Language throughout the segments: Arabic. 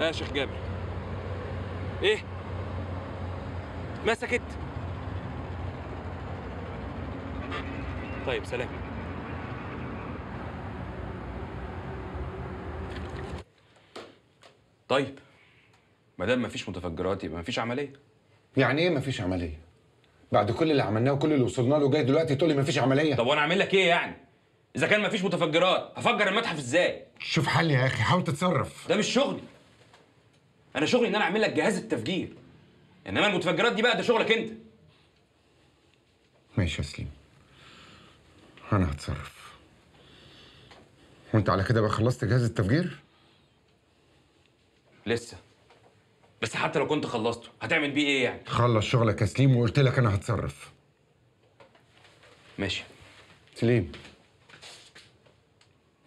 آه يا شيخ جابر. إيه؟ مسكت طيب سلام. طيب ما دام مفيش متفجرات يبقى مفيش عملية. يعني إيه مفيش عملية؟ بعد كل اللي عملناه وكل اللي وصلنا له جاي دلوقتي تقول لي مفيش عملية؟ طب وأنا اعمل لك إيه يعني؟ إذا كان مفيش متفجرات هفجر المتحف إزاي؟ شوف حل يا أخي حاول تتصرف. ده مش شغلي. أنا شغلي ان أنا اعمل لك جهاز التفجير. انما المتفجرات دي بقى ده شغلك انت. ماشي يا سليم. أنا هتصرف. وانت على كده بقى خلصت جهاز التفجير؟ لسه. بس حتى لو كنت خلصته هتعمل بيه إيه يعني؟ خلص شغلك يا سليم وقلت لك أنا هتصرف. ماشي. سليم.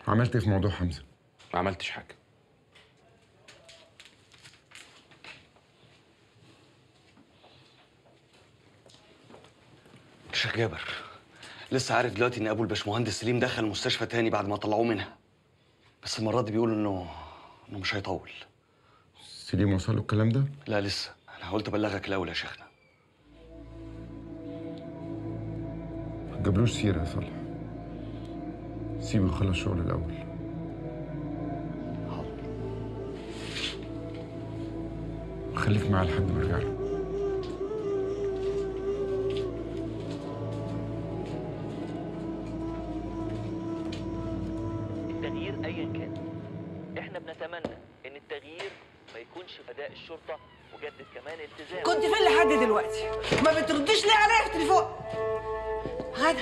عملت إيه في موضوع حمزة؟ ما عملتش حاجة. شيخ جابر. لسه عارف دلوقتي إن أبو الباشمهندس سليم دخل المستشفى تاني بعد ما طلعوه منها. بس المرة دي بيقولوا انه إنه مش هيطول. سليم وصل له الكلام ده؟ لا لسه. أنا قلت أبلغك الأول يا شيخنا. ما تجيبلوش سيرة يا صالح. سيبه يخلص شغل الأول. خليك معاه لحد ما أرجع له. الشرطة وجدد كمان التزام. كنت فين لحد دلوقتي؟ ما بترديش ليه عليا في التليفون؟ غدا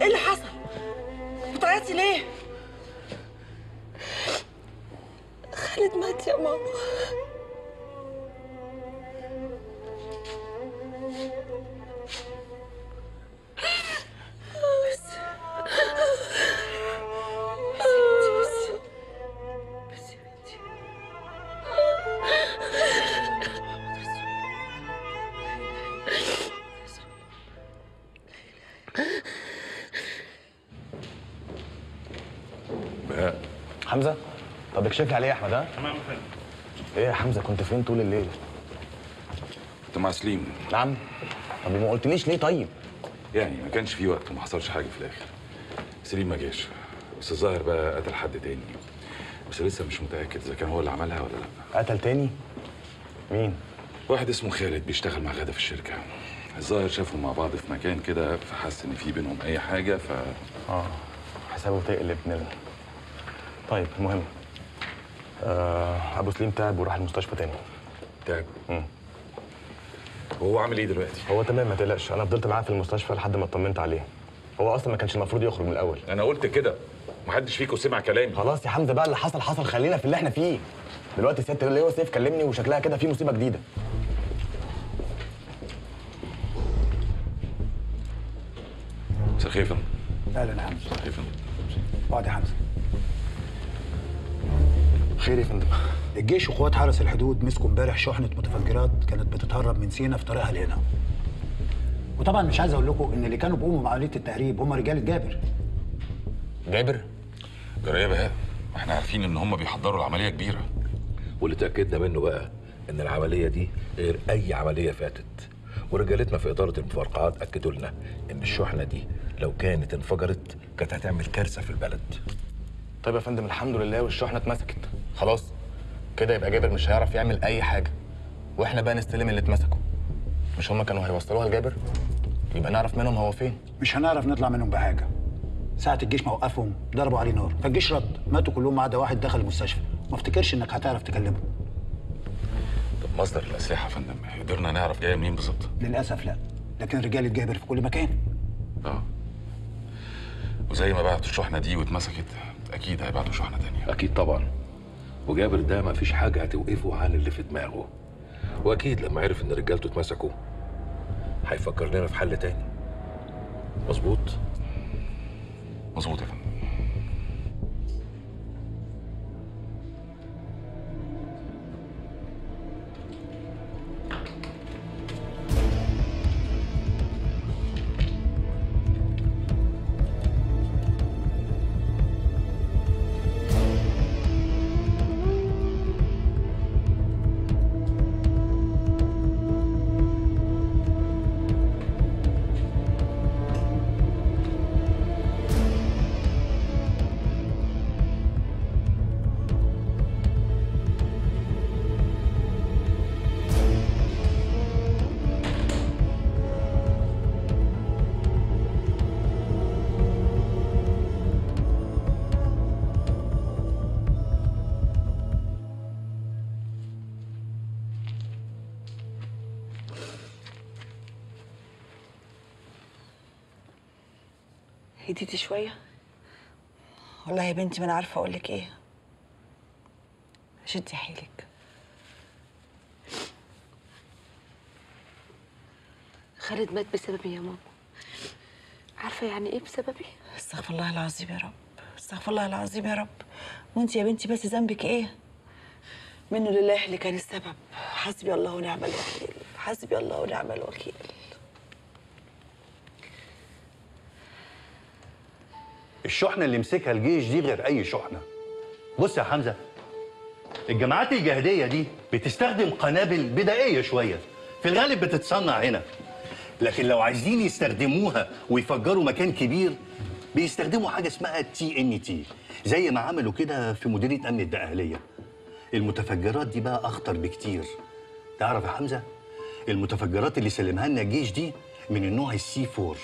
إيه اللي حصل؟ بتعيطي ليه؟ اكشف لي عليه يا أحمد ها؟ تمام يا فندم إيه يا حمزة كنت فين طول الليل؟ كنت مع سليم. نعم. طب ما قلتليش ليه طيب؟ يعني ما كانش في وقت وما حصلش حاجة في الآخر. سليم ما جاش. بس الظاهر بقى قتل حد تاني. بس لسه مش متأكد إذا كان هو اللي عملها ولا لأ. قتل تاني؟ مين؟ واحد اسمه خالد بيشتغل مع غدا في الشركة. الظاهر شافهم مع بعض في مكان كده فحس إن في بينهم أي حاجة ف آه حسابه تقلب نيل طيب المهم. آه ابو سليم تعب وراح المستشفى تاني. تعب. مم. هو عامل إيه دلوقتي؟ هو تمام ما تقلقش. أنا فضلت معاه في المستشفى لحد ما اطمنت عليه. هو أصلا ما كانش المفروض يخرج من الأول. أنا قلت كده. محدش فيكم سمع كلامي. خلاص يا حمزة بقى اللي حصل حصل. خلينا في اللي إحنا فيه. دلوقتي سياده اللواء سيف كلمني وشكلها كده في مصيبة جديدة. مساء الخير يا فندم. أهلا يا حمزة. مساء الخير يا فندم. اقعد يا حمزة. خير يا فندم. الجيش وقوات حرس الحدود مسكوا امبارح شحنة متفجرات كانت بتتهرب من سينا في طريقها لهنا. وطبعا مش عايز أقول لكم إن اللي كانوا بيقوموا بعمليه التهريب هم رجاله جابر؟ جابر جرايه بقى؟ إحنا عارفين إن هم بيحضروا العملية كبيرة. واللي اتاكدنا منه بقى إن العملية دي غير أي عملية فاتت. ورجالتنا في إدارة المفرقعات أكدوا لنا إن الشحنة دي لو كانت انفجرت كانت هتعمل كارثة في البلد. طيب يا فندم الحمد لله والشحنة اتمسكت. خلاص كده يبقى جابر مش هيعرف يعمل أي حاجة. وإحنا بقى نستلم اللي اتمسكوا. مش هما كانوا هيوصلوها لجابر؟ يبقى نعرف منهم هو فين. مش هنعرف نطلع منهم بحاجة. ساعة الجيش ما وقفهم ضربوا عليه نار. فالجيش رد. ماتوا كلهم ما عدا واحد دخل المستشفى. ما افتكرش إنك هتعرف تكلمه. طب مصدر الأسلحة يا فندم قدرنا نعرف جاية منين بالظبط؟ للأسف لا. لكن رجاله جابر في كل مكان. آه. وزي ما بعتوا الشحنه دي واتمسكت أكيد هيبعتوا شحنة تانية. أكيد طبعا. وجابر ده ما فيش حاجة هتوقفه عن اللي في دماغه. وأكيد لما عرف إن رجالته اتمسكوا هيفكر لنا في حل تاني. مظبوط؟ مظبوط يا فندم. هديتي شوية؟ والله يا بنتي ما أنا عارفة أقول لك إيه. شدي حيلك. خالد مات بسببي يا ماما. عارفة يعني إيه بسببي؟ استغفر الله العظيم يا رب. استغفر الله العظيم يا رب. وانت يا بنتي بس ذنبك إيه؟ منه لله اللي كان السبب. حسبي الله ونعم الوكيل. حسبي الله ونعم الوكيل. الشحنة اللي مسكها الجيش دي غير أي شحنة. بص يا حمزة الجماعات الجهاديه دي بتستخدم قنابل بدائية شوية. في الغالب بتتصنع هنا. لكن لو عايزين يستخدموها ويفجروا مكان كبير بيستخدموا حاجة اسمها TNT زي ما عملوا كده في مديرية أمن الدقهليه المتفجرات دي بقى أخطر بكتير. تعرف يا حمزة المتفجرات اللي سلمها لنا الجيش دي من النوع ال C4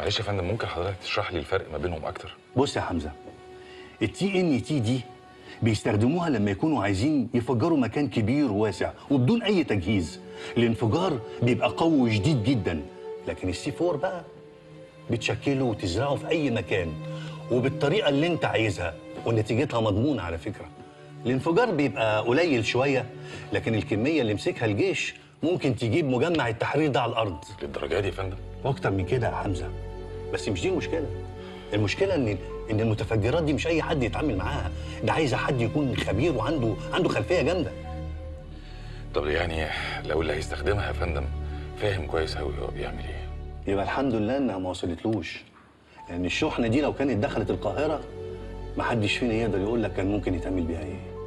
معلش يا فندم ممكن حضرتك تشرح لي الفرق ما بينهم أكتر؟ بص يا حمزة ال TNT دي بيستخدموها لما يكونوا عايزين يفجروا مكان كبير وواسع وبدون أي تجهيز. الانفجار بيبقى قوي وشديد جدا لكن ال C4 بقى بتشكله وتزرعه في أي مكان. وبالطريقة اللي أنت عايزها ونتيجتها مضمونة على فكرة. الانفجار بيبقى قليل شوية لكن الكمية اللي مسكها الجيش ممكن تجيب مجمع التحرير ده على الأرض. للدرجة دي يا فندم؟ وأكتر من كده يا حمزة. بس مش دي المشكلة. المشكلة إن إن المتفجرات دي مش أي حد يتعامل معاها. ده عايزه حد يكون خبير وعنده عنده خلفية جامدة. طب يعني لو اللي هيستخدمها يا فندم فاهم كويس قوي هو بيعمل إيه. يبقى الحمد لله إنها ما وصلتلوش. لأن الشحنة دي لو كانت دخلت القاهرة ما حدش فينا يقدر يقول لك كان ممكن يتعمل بيها إيه.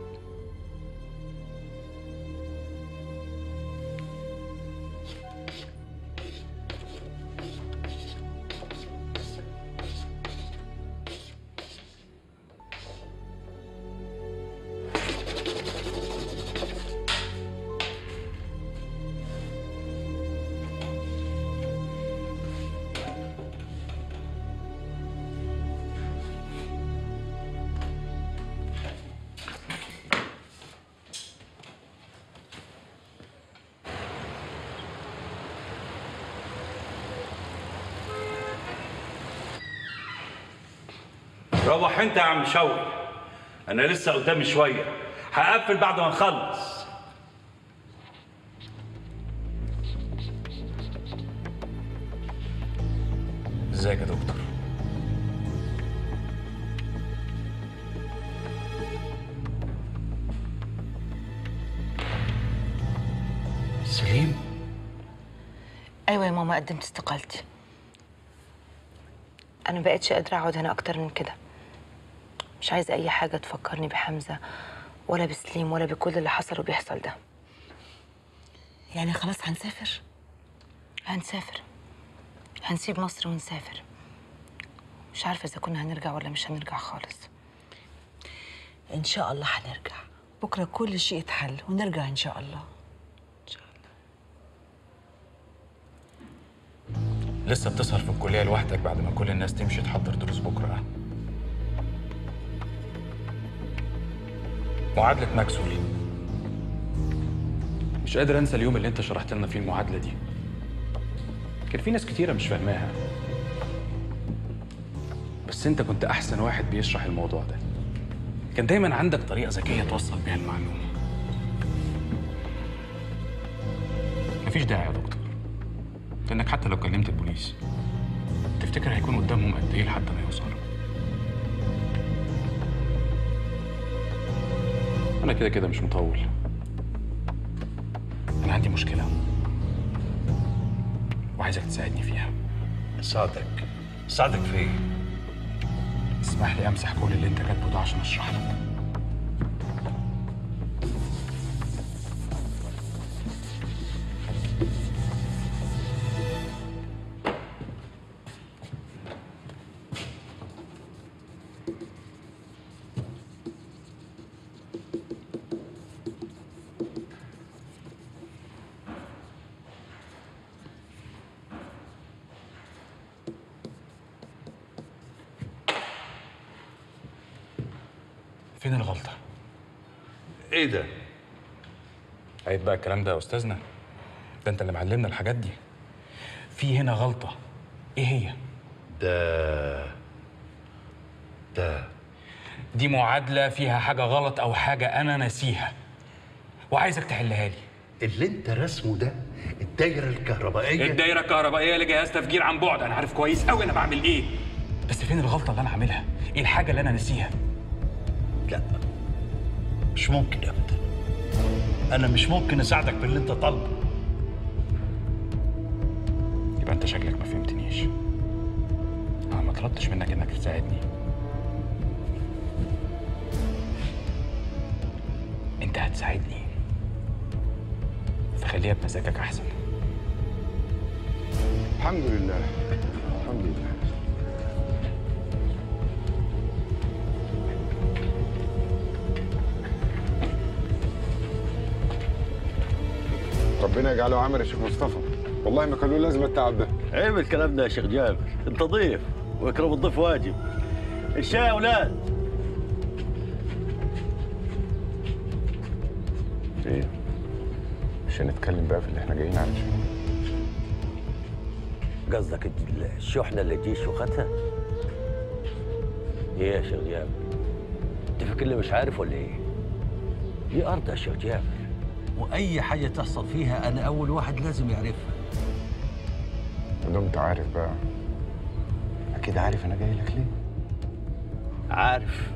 روح انت يا عم شوقي. أنا لسه قدامي شوية. هقفل بعد ما نخلص. ازيك يا دكتور؟ سليم؟ أيوه يا ماما قدمت استقالتي. أنا ما بقتش قادرة أقعد هنا أكتر من كده. مش عايزة أي حاجة تفكرني بحمزة ولا بسليم ولا بكل اللي حصل وبيحصل ده. يعني خلاص هنسافر؟ هنسافر. هنسيب مصر ونسافر. مش عارفة إذا كنا هنرجع ولا مش هنرجع خالص. إن شاء الله هنرجع. بكرة كل شيء يتحل ونرجع إن شاء الله. لسه بتسهر في الكلية لوحدك بعد ما كل الناس تمشي تحضر دروس بكرة. معادلة ماكسول مش قادر أنسى اليوم اللي أنت شرحت لنا فيه المعادلة دي. كان في ناس كتيرة مش فاهماها. بس أنت كنت أحسن واحد بيشرح الموضوع ده. كان دايما عندك طريقة ذكية توصل بيها المعلومة. مفيش داعي يا دكتور. لأنك حتى لو كلمت البوليس تفتكر هيكون قدامهم قد إيه لحد ما يوصلوا. أنا كده كده مش مطول. أنا عندي مشكلة. وعايزك تساعدني فيها. ساعدك. ساعدك في إيه؟ تسمح لي أمسح كل اللي أنت كاتبه ده عشان اشرح لك فين الغلطة؟ إيه ده؟ عيب بقى الكلام ده يا أستاذنا. ده أنت اللي معلمنا الحاجات دي. في هنا غلطة. إيه هي؟ ده ده دي معادلة فيها حاجة غلط أو حاجة أنا ناسيها. وعايزك تحلها لي. اللي أنت رسمه ده الدايرة الكهربائية. الدايرة الكهربائية لجهاز تفجير عن بعد. أنا عارف كويس أوي أنا بعمل إيه. بس فين الغلطة اللي أنا عاملها؟ إيه الحاجة اللي أنا ناسيها؟ مش ممكن ابدا أنا مش ممكن أساعدك باللي أنت طالبه. يبقى أنت شكلك ما فهمتنيش. أنا ما طلبتش منك إنك تساعدني. أنت هتساعدني. فخليها بمزاجك أحسن. الحمد لله. الحمد لله. ربنا يجعله عمر يا شيخ مصطفى. والله ما كان له لازمه التعب ده. عيب الكلام ده يا شيخ جابر؟ أنت ضيف واكرم الضيف واجب. الشاي يا أولاد. إيه؟ مش هنتكلم بقى في اللي إحنا جايين علشان قصدك الشحنة اللي الجيش واخدها؟ إيه يا شيخ جابر؟ أنت فاكرني مش عارف ولا إيه؟ دي أرض يا شيخ جابر؟ وأي حاجة تحصل فيها أنا أول واحد لازم يعرفها. ما دمت عارف بقى. أكيد عارف أنا جاي لك ليه. عارف.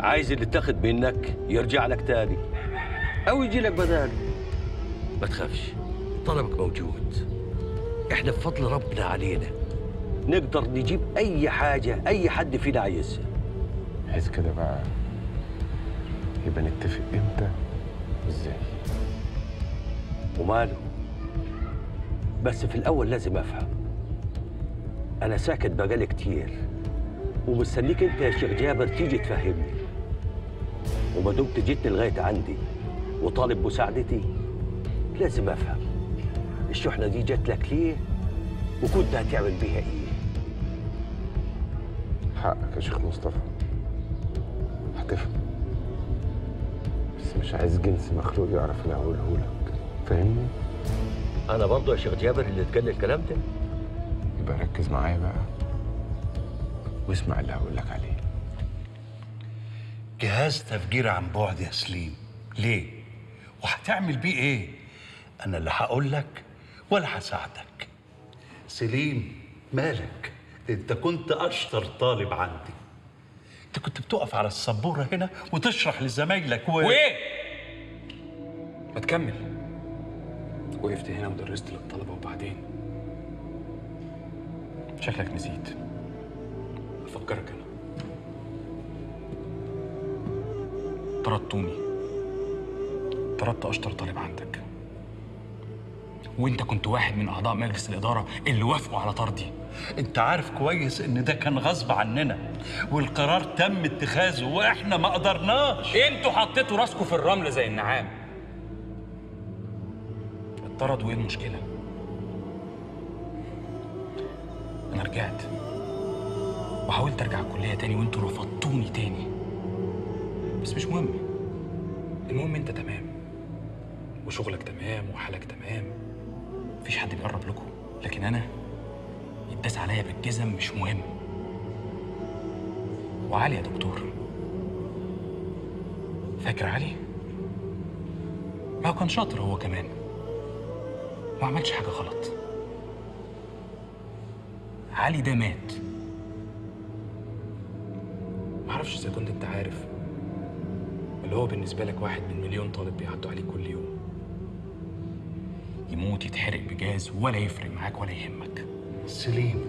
عايز اللي اتاخد منك يرجع لك تاني. أو يجي لك بداله. ما تخافش طلبك موجود. إحنا بفضل ربنا علينا. نقدر نجيب أي حاجة أي حد فينا عايزها. عايز كده بقى يبقى نتفق إمتى؟ وازاي وماله؟ بس في الأول لازم أفهم. أنا ساكت بقالي كتير ومستنيك أنت يا شيخ جابر تيجي تفهمني. وما دمت جيتني لغاية عندي وطالب مساعدتي. لازم أفهم. الشحنة دي جات لك ليه؟ وكنت هتعمل بيها إيه؟ حقك يا شيخ مصطفى. هتفهم. مش عايز جنس مخلوق يعرف اللي هقوله لك. فاهمني؟ أنا برضه يا شيخ جابر اللي اتقال الكلام ده. يبقى ركز معايا بقى واسمع اللي هقول لك عليه. جهاز تفجير عن بعد يا سليم. ليه؟ وهتعمل بيه إيه؟ أنا لا هقول لك ولا هساعدك. سليم مالك؟ أنت كنت أشطر طالب عندي. انت كنت بتقف على السبورة هنا وتشرح لزمايلك و... وإيه؟ ما تكمل وقفت هنا ودرست للطلبة وبعدين؟ شكلك نسيت. أفكرك أنا. طردتوني. طردت أشطر طالب عندك. وأنت كنت واحد من أعضاء مجلس الإدارة اللي وافقوا على طردي. انت عارف كويس ان ده كان غصب عننا والقرار تم اتخاذه وإحنا ما قدرناش. أنتوا حطيتوا راسكم في الرمل زي النعام. اتطرد وإيه المشكلة؟ أنا رجعت وحاولت أرجع الكلية تاني وانتوا رفضتوني تاني. بس مش مهم. المهم انت تمام. وشغلك تمام وحالك تمام. مفيش حد بيقرب لكم. لكن أنا يتداس عليا بالجزم مش مهم. وعلي يا دكتور. فاكر علي؟ ما كان شاطر هو كمان. ما عملش حاجة غلط. علي ده مات. معرفش إذا كنت أنت عارف اللي هو بالنسبة لك واحد من مليون طالب بيعدوا عليك كل يوم. يموت يتحرق بجاز ولا يفرق معاك ولا يهمك. سليم.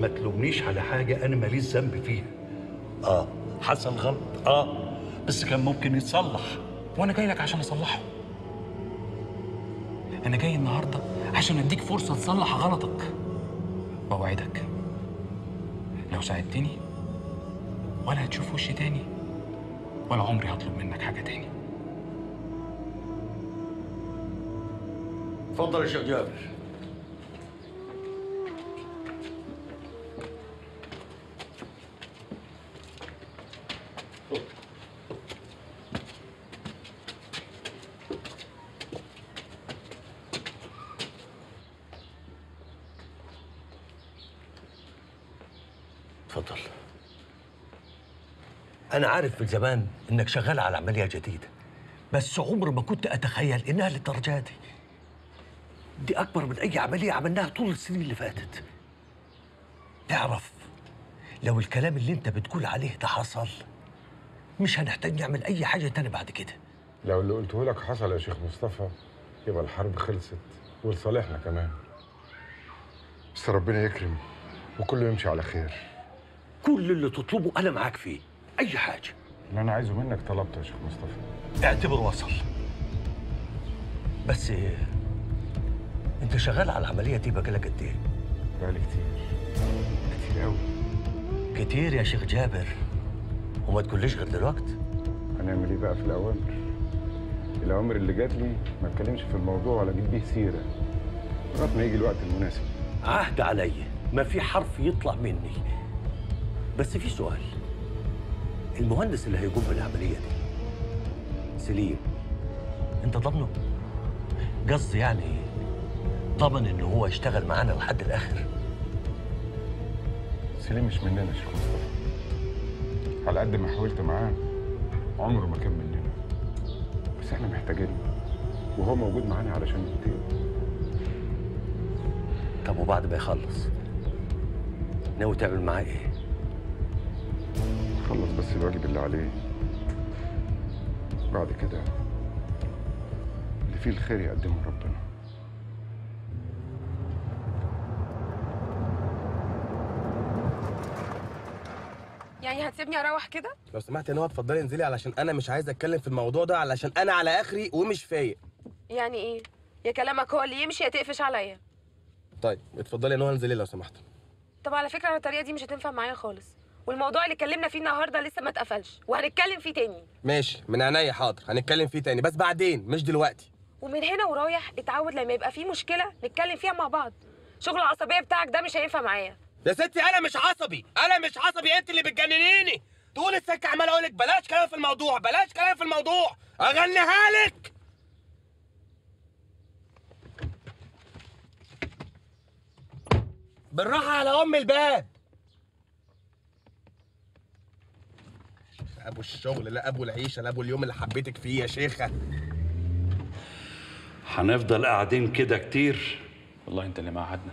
ما تلومنيش على حاجة أنا ماليش ذنب فيها. آه حصل غلط. آه بس كان ممكن يتصلح. وأنا جاي لك عشان أصلحه. أنا جاي النهارده عشان أديك فرصة تصلح غلطك. بوعدك لو ساعدتني ولا هتشوف وشي تاني ولا عمري هطلب منك حاجة تاني. اتفضل يا شيخ جابر اتفضل أنا عارف من زمان إنك شغال على عملية جديدة بس عمر ما كنت أتخيل إنها للدرجة دي. دي أكبر من أي عملية عملناها طول السنين اللي فاتت. تعرف لو الكلام اللي أنت بتقول عليه ده حصل مش هنحتاج نعمل أي حاجة تاني بعد كده. لو اللي قلته لك حصل يا شيخ مصطفى يبقى الحرب خلصت ولصالحنا كمان. بس ربنا يكرم وكله يمشي على خير. كل اللي تطلبه أنا معاك فيه. أي حاجة. اللي أنا عايزه منك طلبته يا شيخ مصطفى. اعتبر وصل. بس إيه، أنت شغال على العملية دي بقالك قد إيه؟ بقالي كتير. كتير قوي كتير يا شيخ جابر. وما تقوليش غير دلوقتي هنعمل إيه بقى في الأوامر؟ الأوامر اللي جات لي ما اتكلمش في الموضوع ولا أجيب بيه سيرة. لغاية ما يجي الوقت المناسب. عهد عليا ما في حرف يطلع مني. بس في سؤال. المهندس اللي هيقوم بالعملية دي. سليم. انت ضامنه؟ قصدي يعني ضمن إنه هو يشتغل معانا لحد الآخر. سليم مش مننا يا شيخ مصطفى على قد ما حاولت معاه عمره ما كان مننا. بس إحنا محتاجينه وهو موجود معانا علشان ننتقم طب وبعد ما يخلص ناوي تعمل معاه إيه؟ خلص بس الواجب اللي عليه. بعد كده اللي فيه الخير يقدمه ربنا. يعني هتسيبني أروح كده؟ لو سمحت يا نوى اتفضلي انزلي علشان أنا مش عايز أتكلم في الموضوع ده علشان أنا على آخري ومش فايق. يعني إيه؟ يا كلامك هو اللي يمشي يا تقفش عليا. طيب اتفضلي يا نوى انزلي لو سمحت. طب على فكرة أنا الطريقة دي مش هتنفع معايا خالص. والموضوع اللي اتكلمنا فيه النهارده لسه ما اتقفلش وهنتكلم فيه تاني. ماشي من عينيا حاضر. هنتكلم فيه تاني بس بعدين مش دلوقتي. ومن هنا ورايح اتعود لما يبقى فيه مشكلة نتكلم فيها مع بعض. شغل العصبية بتاعك ده مش هينفع معايا. يا ستي أنا مش عصبي أنا مش عصبي. أنت اللي بتجننيني. طول السكة عمال أقول لك بلاش كلام في الموضوع بلاش كلام في الموضوع. أغنيها لك. بالراحة على أم الباب. أبو الشغل لا أبو العيشة لا أبو اليوم اللي حبيتك فيه يا شيخة. هنفضل قاعدين كده كتير. والله انت اللي معهدنا.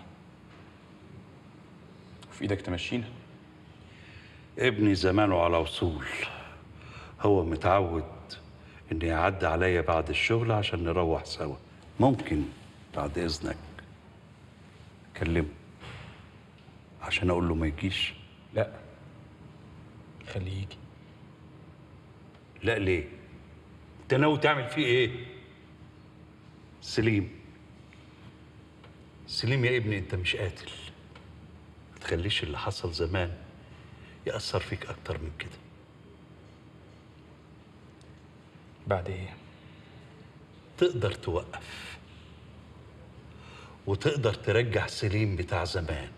وفي إيدك تمشينا. ابني زمانه على وصول هو متعود إنه يعدي عليا بعد الشغل عشان نروح سوا. ممكن بعد إذنك. كلمه. عشان أقول له ما يجيش. لا. خليه يجي. لا ليه؟ انت ناوي تعمل فيه إيه؟ سليم. سليم يا ابني انت مش قاتل. ما تخليش اللي حصل زمان يأثر فيك أكتر من كده. بعد إيه؟ تقدر توقف. وتقدر ترجع سليم بتاع زمان.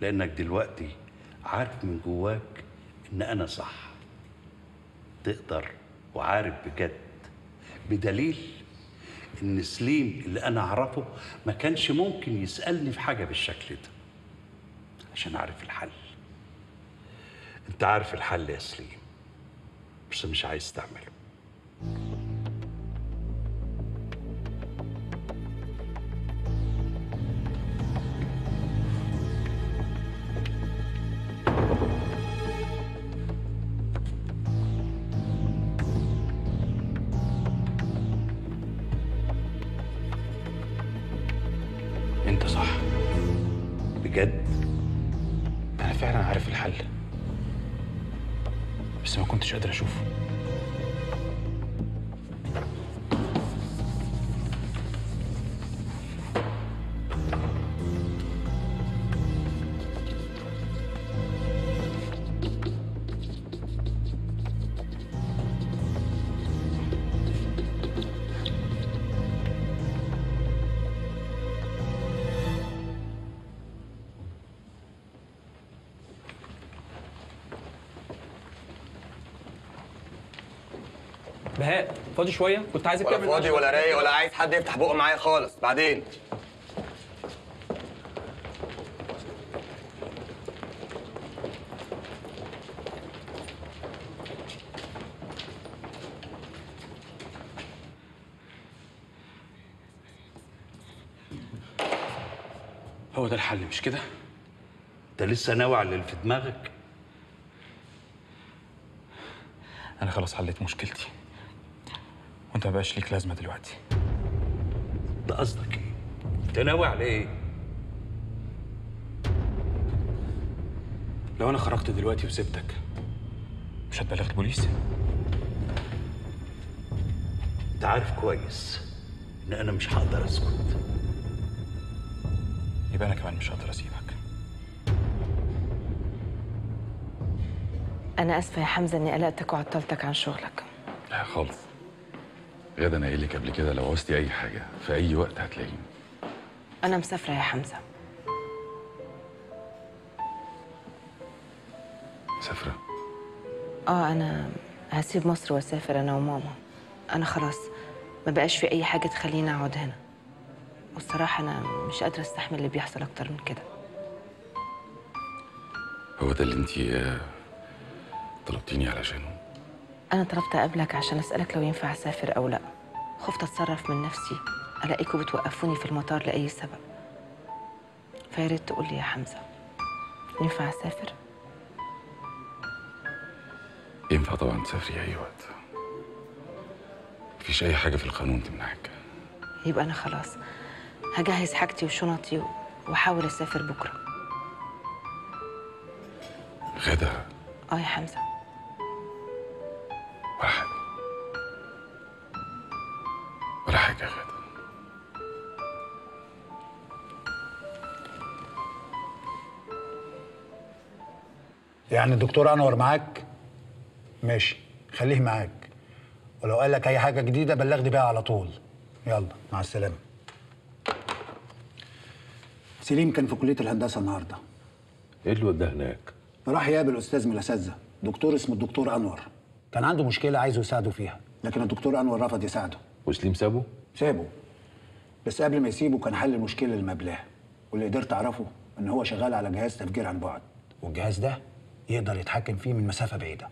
لأنك دلوقتي عارف من جواك إن أنا صح. تقدر وعارف بجد. بدليل إن سليم اللي أنا أعرفه ما كانش ممكن يسألني في حاجة بالشكل ده. عشان أعرف الحل. أنت عارف الحل يا سليم بس مش عايز تعمله. بس ما كنتش قادر اشوفه فاضي شوية؟ كنت عايزك تعمل فاضي ولا رايق ولا عايز حد يفتح بقه معايا خالص. بعدين؟ هو ده الحل مش كده؟ انت لسه ناوي على اللي في دماغك؟ أنا خلاص حليت مشكلتي. وانت ما بقاش ليك لازمة دلوقتي. ده قصدك إيه؟ أنت ناوي على إيه؟ لو أنا خرجت دلوقتي وسبتك. مش هتبلغ البوليس؟ أنت عارف كويس إن أنا مش هقدر أسكت. يبقى أنا كمان مش هقدر أسيبك. أنا آسفة يا حمزة إني قلقتك وعطلتك عن شغلك. لا خالص. غدا أنا قايل لك قبل كده لو عوزتي أي حاجة في أي وقت هتلاقيني. أنا مسافرة يا حمزة. مسافرة؟ آه أنا هسيب مصر وأسافر أنا وماما. أنا خلاص ما بقاش في أي حاجة تخليني أقعد هنا. والصراحة أنا مش قادرة أستحمل اللي بيحصل أكتر من كده. هو ده اللي انت طلبتيني علشانه؟ أنا طلبت اقابلك عشان أسألك لو ينفع أسافر أو لأ. خفت أتصرف من نفسي. ألاقيكوا بتوقفوني في المطار لأي سبب. فيا ريت تقول لي يا حمزة. ينفع أسافر؟ ينفع طبعا تسافري أي وقت. مفيش أي حاجة في القانون تمنعك. يبقى أنا خلاص. هجهز حاجتي وشنطي وأحاول أسافر بكرة. غدا. آه يا حمزة. يعني الدكتور أنور معاك؟ ماشي خليه معاك. ولو قال لك أي حاجة جديدة بلغني بيها على طول. يلا مع السلامة. سليم كان في كلية الهندسة النهارده. إيه اللي وداه هناك؟ راح يقابل أستاذ من الأساتذة دكتور اسمه الدكتور أنور. كان عنده مشكلة عايزه يساعده فيها. لكن الدكتور أنور رفض يساعده. وسليم سابه؟ سابه. بس قبل ما يسيبه كان حل المشكلة المبلاه واللي قدرت أعرفه إن هو شغال على جهاز تفجير عن بعد. والجهاز ده؟ يقدر يتحكم فيه من مسافة بعيدة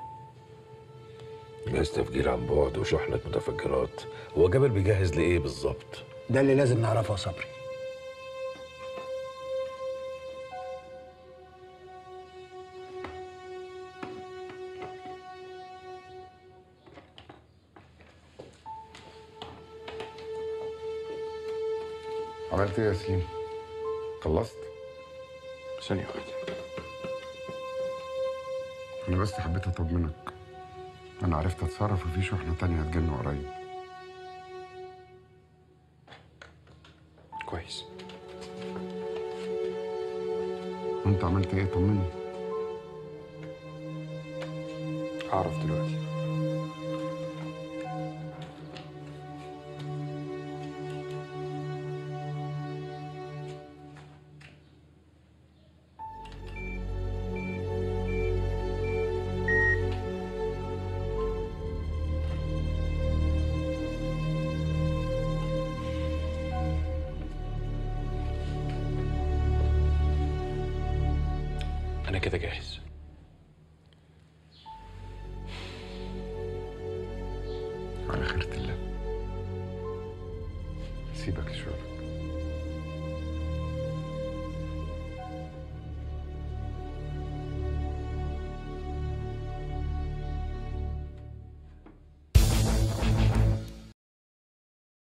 جهاز تفجير عن بعد وشحنة متفجرات هو جابر بيجهز لإيه بالظبط؟ ده اللي لازم نعرفه يا صبري عملت إيه يا سليم؟ خلصت؟ ثانية واحدة أنا بس حبيت أطمنك أنا عرفت أتصرف وفي شحنة تانية هتجيلنا قريب. كويس. وأنت عملت إيه؟ طمني. هعرف دلوقتي.